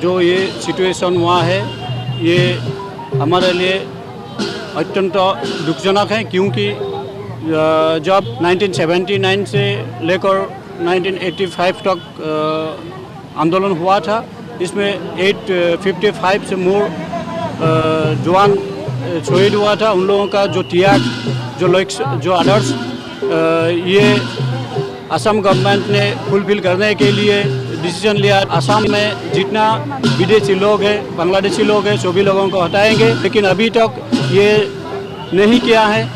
जो ये सिचुएशन हुआ है, ये हमारे लिए अत्यंत दुखजनक है क्योंकि जब 1979 से लेकर 1985 तक आंदोलन हुआ था, इसमें 855 से मोर जवान शहीद हुआ था। उन लोगों का जो त्याग, जो लक्ष्य, जो आदर्श ये असम गवर्नमेंट ने फुलफिल करने के लिए डिसीज़न लिया। असम में जितना विदेशी लोग हैं, बांग्लादेशी लोग हैं, सभी लोगों को हटाएँगे, लेकिन अभी तक ये नहीं किया है।